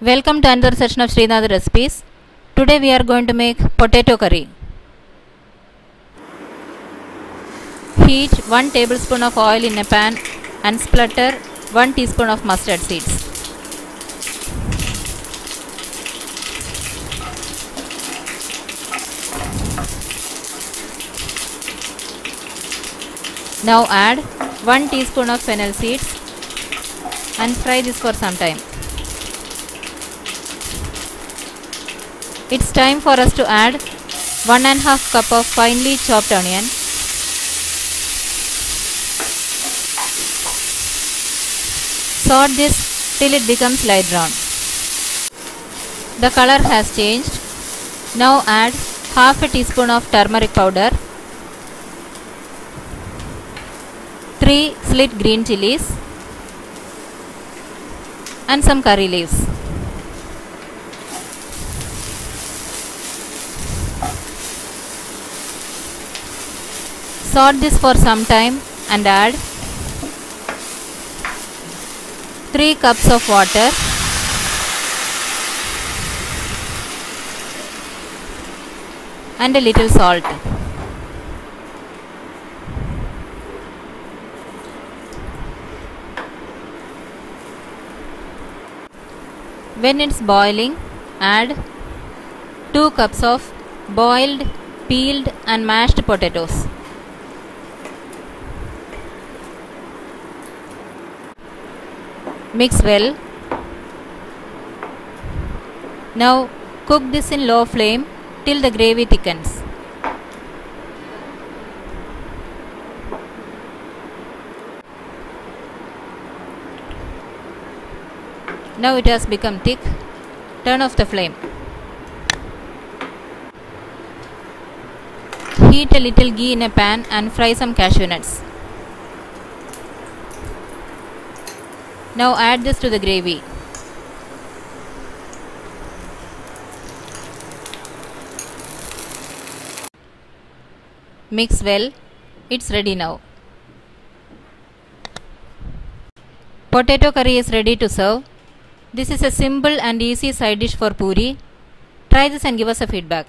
Welcome to another session of Sreenath recipes. Today we are going to make potato curry. Heat 1 tablespoon of oil in a pan and splatter 1 teaspoon of mustard seeds. Now add 1 teaspoon of fennel seeds and fry this for some time. It's time for us to add 1 and half cup of finely chopped onion. Sort this till it becomes light brown. The color has changed. Now add half a teaspoon of turmeric powder, 3 slit green chilies and some curry leaves. Sort this for some time and add 3 cups of water and a little salt. When it's boiling, add 2 cups of boiled, peeled and mashed potatoes. Mix well. Now cook this in low flame till the gravy thickens. Now it has become thick. Turn off the flame. Heat a little ghee in a pan and fry some cashew nuts. Now add this to the gravy. Mix well. It's ready now. Potato curry is ready to serve. This is a simple and easy side dish for puri. Try this and give us a feedback.